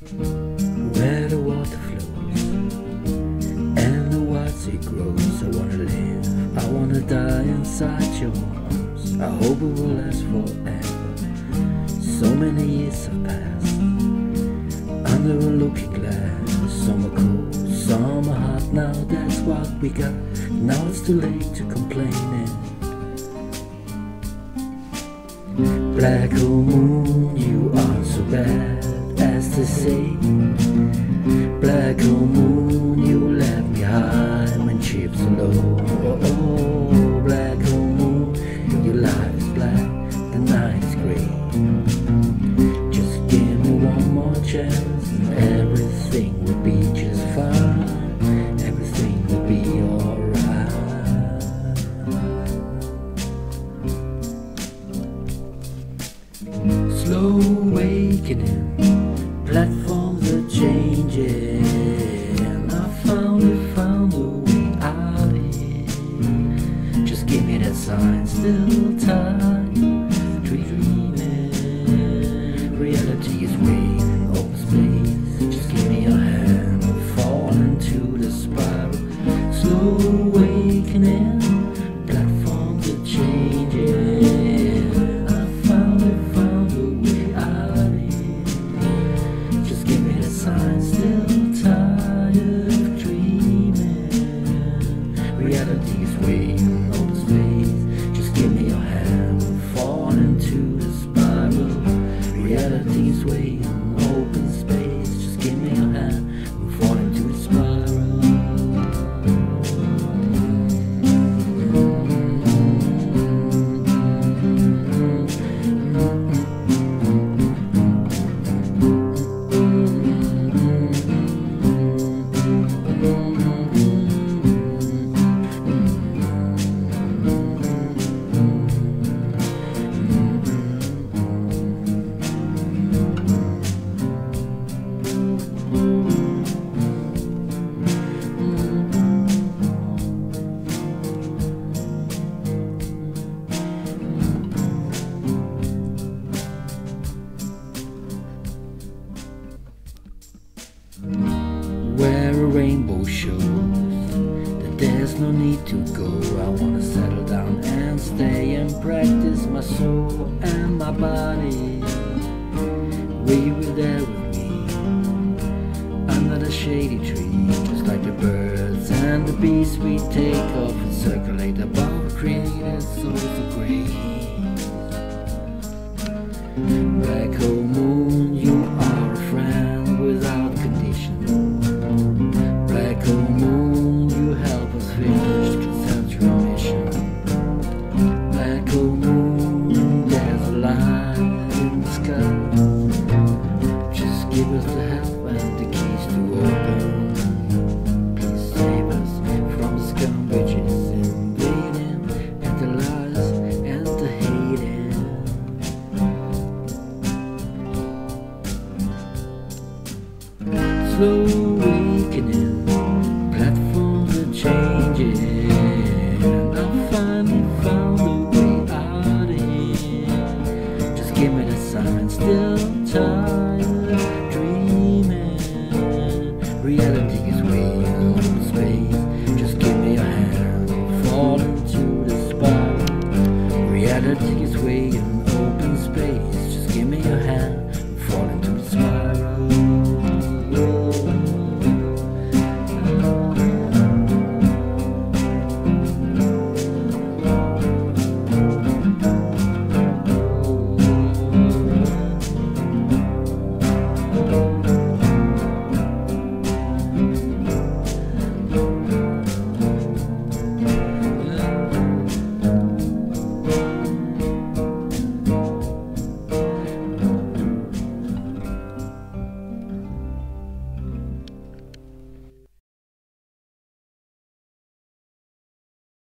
Where the water flows and the wild sea grows. I wanna live, I wanna die inside your arms. I hope it will last forever. So many years have passed under a looking glass. Some are cold, some are hot. Now that's what we got. Now it's too late to complain. Black moon, you are so bad to say. Black hole moon, me that sign, still time, dreaming. Reality is waiting, open space. Just give me your hand, I'll fall into the spiral. Slow awakening, spiral. Reality there's no need to go. I wanna settle down and stay and practice my soul and my body. Will you there with me under the shady tree, just like the birds and the bees? We take off and circulate above, created souls of grace. Black hole slow awakening. Platforms are changing. I finally found a way out of here. Just give me the sign, still tired dreaming. Reality is waiting in open space. Just give me hand, the. Reality is